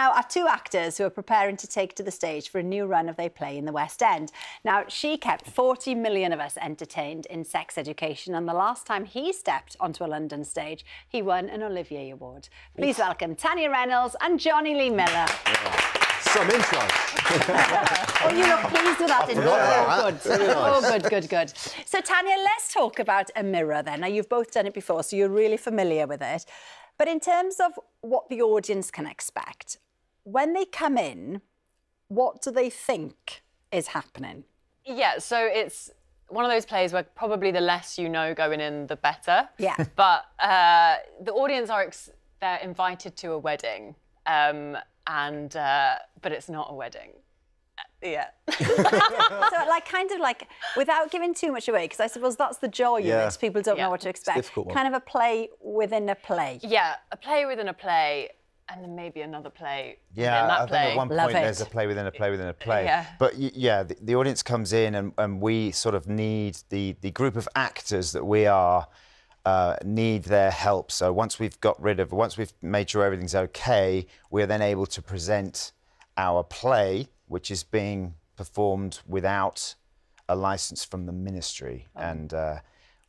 now are two actors who are preparing to take to the stage for a new run of their play in the West End. Now, she kept 40 million of us entertained in sex education, and the last time he stepped onto a London stage, he won an Olivier Award. Please welcome Tanya Reynolds and Jonny Lee Miller. Yeah. Some intro. oh, you look pleased with that, didn't you? Oh, good. Oh, good, good, good. So, Tanya, let's talk about a mirror then. Now, you've both done it before, so you're really familiar with it. But in terms of what the audience can expect, when they come in, what do they think is happening? Yeah, so it's one of those plays where probably the less you know going in, the better. Yeah. But uh, the audience are they're invited to a wedding. Um, and uh, but it's not a wedding. Uh, yeah. so, like, kind of like, without giving too much away, because I suppose that's the joy yeah. of this. People don't yeah. know what to expect. Kind of a play within a play. Yeah, a play within a play, and then maybe another play. Yeah, I play. think at one Love point it. there's a play within a play within a play. Yeah. But yeah, the, the audience comes in, and, and we sort of need the the group of actors that we are uh, need their help. So once we've got rid of, once we've made sure everything's okay, we're then able to present our play, which is being performed without a license from the ministry. Oh. And uh,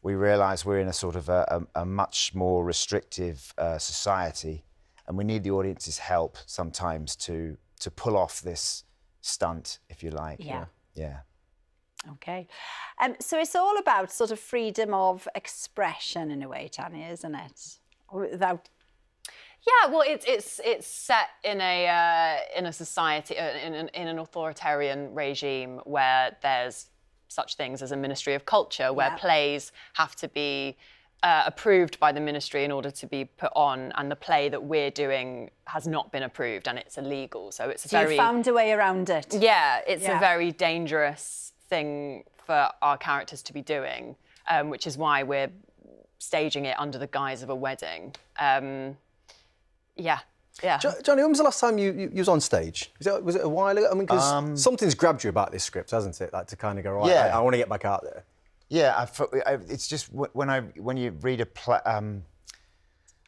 we realise we're in a sort of a, a, a much more restrictive uh, society, and we need the audience's help sometimes to to pull off this stunt, if you like. Yeah. Yeah. Okay. Um, so it's all about sort of freedom of expression in a way, Tanya, isn't it? Without yeah, well, it's it's it's set in a uh, in a society uh, in an, in an authoritarian regime where there's such things as a Ministry of Culture, where yeah. plays have to be uh, approved by the ministry in order to be put on, and the play that we're doing has not been approved and it's illegal. So it's so very you found a way around it. Yeah, it's yeah. a very dangerous thing for our characters to be doing, um, which is why we're staging it under the guise of a wedding. Um, yeah. Yeah. Jonny, when was the last time you, you, you was on stage? Was it, was it a while ago? I mean, because um, something's grabbed you about this script, hasn't it? Like to kind of go, right, yeah. I, I want to get back out there. Yeah, I, I, it's just when I when you read a play, um,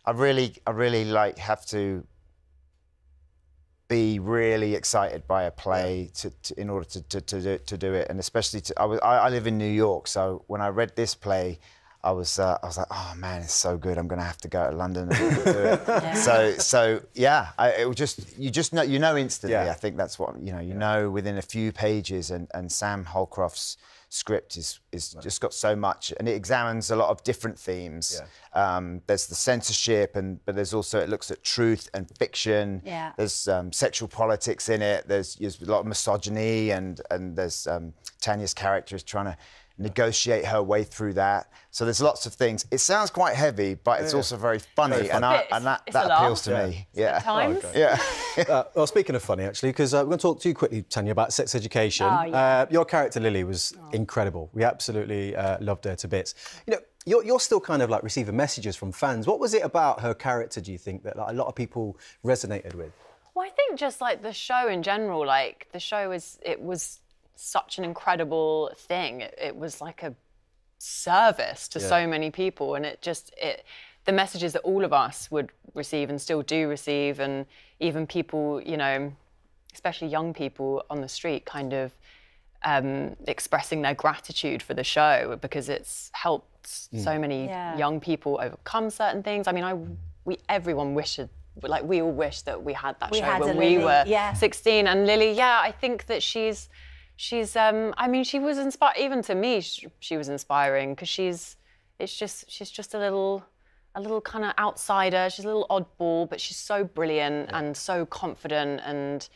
I really I really like have to be really excited by a play to, to, in order to, to, to, do, to do it. And especially, to, I, was, I, I, live in New York, so when I read this play, I was, uh, I was like, oh man, it's so good. I'm going to have to go to London and do it. yeah. So, so yeah, I, it was just, you just know, you know instantly. Yeah. I think that's what, you know, you yeah. know within a few pages. And, and Sam Holcroft's script is is right. just got so much, and it examines a lot of different themes. Yeah. Um, there's the censorship, and but there's also it looks at truth and fiction. Yeah. There's um, sexual politics in it. There's, there's, a lot of misogyny, and and there's um, Tanya's character is trying to negotiate her way through that. So there's lots of things. It sounds quite heavy, but it's yeah. also very funny, very and, I, and, that, that appeals to yeah. me. Yeah. Times. Oh, okay. Yeah. uh, well, speaking of funny, actually, because uh, we're going to talk to you quickly, Tanya, about sex education. Oh, yeah. uh, your character Lily was oh. incredible. We absolutely uh, loved her to bits. You know. You're, you're, still kind of like receiving messages from fans. What was it about her character, do you think, that like, a lot of people resonated with? Well, I think just like the show in general, like the show was, it was such an incredible thing. It, it was like a service to yeah. so many people, and it just it the messages that all of us would receive and still do receive, and even people, you know, especially young people on the street, kind of um, expressing their gratitude for the show because it's helped mm. so many yeah. young people overcome certain things. I mean, I we everyone wished like we all wish that we had that we show had when we were yeah. 16 and Lily yeah I think that she's she's um i mean she was inspired even to me she, she was inspiring because she's it's just she's just a little a little kind of outsider she's a little oddball but she's so brilliant yeah. and so confident and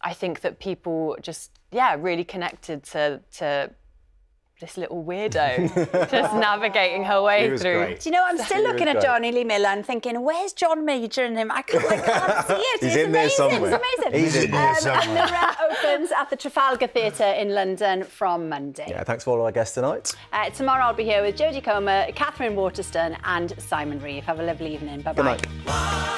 i think that people just yeah really connected to to this little weirdo just navigating her way through. Great. Do you know, I'm still looking at Jonny Lee Miller and thinking, where's John Major in him? I can't, I can't see it. He's it's in amazing. there somewhere. It's amazing. He's in there um, somewhere. And the Rat opens at the Trafalgar Theatre in London from Monday. Yeah, thanks for all our guests tonight. Uh, tomorrow I'll be here with Jodie Comer, Katherine Waterston and Simon Reeve. Have a lovely evening. Bye-bye.